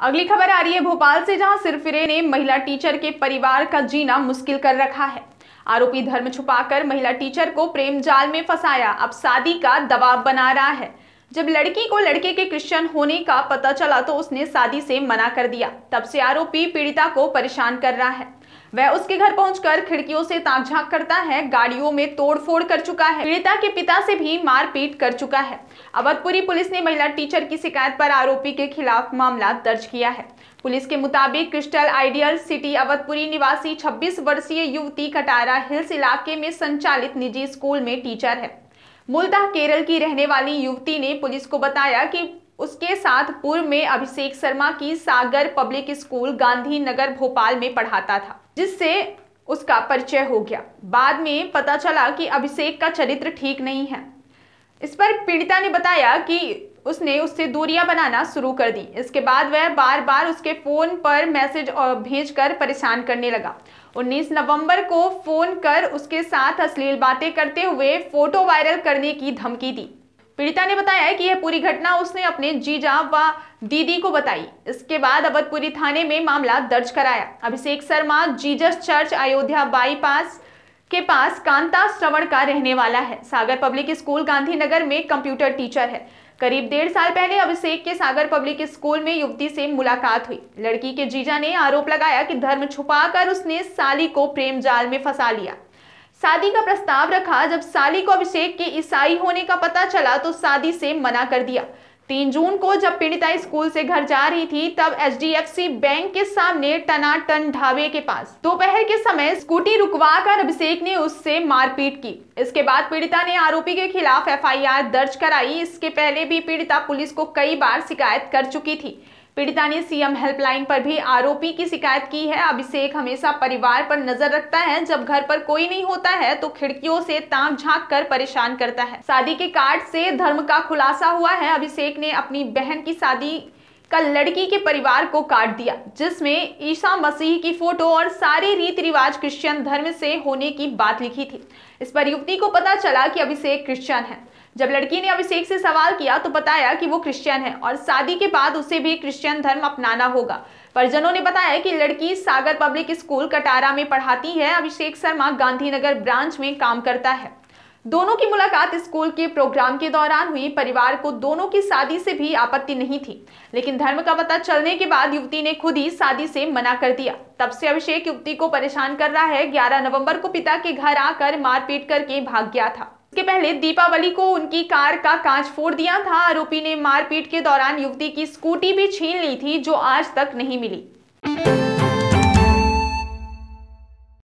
अगली खबर आ रही है भोपाल से, जहाँ सिरफिरे ने महिला टीचर के परिवार का जीना मुश्किल कर रखा है। आरोपी धर्म छुपाकर महिला टीचर को प्रेम जाल में फंसाया। अब शादी का दबाव बना रहा है। जब लड़की को लड़के के क्रिश्चियन होने का पता चला तो उसने शादी से मना कर दिया। तब से आरोपी पीड़िता को परेशान कर रहा है। वह उसके घर पहुंचकर खिड़कियों से ताक झाँक करता है, गाड़ियों में तोड़फोड़ कर चुका है। पीड़िता के पिता से भी मारपीट कर चुका है। अवधपुरी पुलिस ने महिला टीचर की शिकायत पर आरोपी के खिलाफ मामला दर्ज किया है। पुलिस के मुताबिक क्रिस्टल आइडियल सिटी अवधपुरी निवासी 26 वर्षीय युवती कटारा हिल्स इलाके में संचालित निजी स्कूल में टीचर है। मूलतः केरल की रहने वाली युवती ने पुलिस को बताया कि उसके साथ पूर्व में अभिषेक शर्मा की सागर पब्लिक स्कूल गांधी नगर भोपाल में पढ़ाता था। जिससे उसका परिचय हो गया। बाद में पता चला कि अभिषेक का चरित्र ठीक नहीं है। इस पर पीड़िता ने बताया कि उसने उससे दूरियाँ बनाना शुरू कर दी। इसके बाद वह बार बार उसके फ़ोन पर मैसेज भेजकर परेशान करने लगा। 19 नवंबर को फ़ोन कर उसके साथ अश्लील बातें करते हुए फ़ोटो वायरल करने की धमकी दी। पीड़िता ने बताया कि यह पूरी घटना उसने अपने जीजा व दीदी को बताई। इसके बाद अवधपुरी थाने में मामला दर्ज कराया। Abhishek Sharma, Jesus church, Ayodhya bypass के पास कांता श्रवण का रहने वाला है। सागर पब्लिक स्कूल, गांधीनगर में कंप्यूटर टीचर है। करीब डेढ़ साल पहले अभिषेक के सागर पब्लिक स्कूल में युवती से मुलाकात हुई। लड़की के जीजा ने आरोप लगाया कि धर्म छुपाकर उसने साली को प्रेम जाल में फंसा लिया। शादी का प्रस्ताव रखा। जब साली को अभिषेक के ईसाई होने का पता चला तो शादी से मना कर दिया। तीन जून को जब पीड़िता स्कूल से घर जा रही थी, तब एच बैंक के सामने टनाटन ढाबे के पास। दोपहर के समय स्कूटी रुकवा कर अभिषेक ने उससे मारपीट की। इसके बाद पीड़िता ने आरोपी के खिलाफ एफआईआर दर्ज कराई। इसके पहले भी पीड़िता पुलिस को कई बार शिकायत कर चुकी थी। पीड़िता ने सीएम हेल्पलाइन पर भी आरोपी की शिकायत की है। अभिषेक हमेशा परिवार पर नज़र रखता है। जब घर पर कोई नहीं होता है तो खिड़कियों से ताक झाँक कर परेशान करता है। शादी के कार्ड से धर्म का खुलासा हुआ है। अभिषेक ने अपनी बहन की शादी का लड़की के परिवार को काट दिया, जिसमें ईसा मसीह की फ़ोटो और सारे रीति रिवाज क्रिश्चियन धर्म से होने की बात लिखी थी। इस पर युवती को पता चला कि अभिषेक क्रिश्चियन है। जब लड़की ने अभिषेक से सवाल किया तो बताया कि वो क्रिश्चियन है और शादी के बाद उसे भी क्रिश्चियन धर्म अपनाना होगा। परिजनों ने बताया कि लड़की सागर पब्लिक स्कूल कटारा में पढ़ाती है। अभिषेक शर्मा गांधीनगर ब्रांच में काम करता है। दोनों की मुलाकात स्कूल के प्रोग्राम के दौरान हुई। परिवार को दोनों की शादी से भी आपत्ति नहीं थी। लेकिन धर्म का पता चलने के बाद युवती ने खुद ही शादी से मना कर दिया। तब से अभिषेक युवती को परेशान कर रहा है। 11 नवंबर को पिता के घर आकर मारपीट करके भाग गया था। इसके पहले दीपावली को उनकी कार का कांच फोड़ दिया था। आरोपी ने मारपीट के दौरान युवती की स्कूटी भी छीन ली थी, जो आज तक नहीं मिली।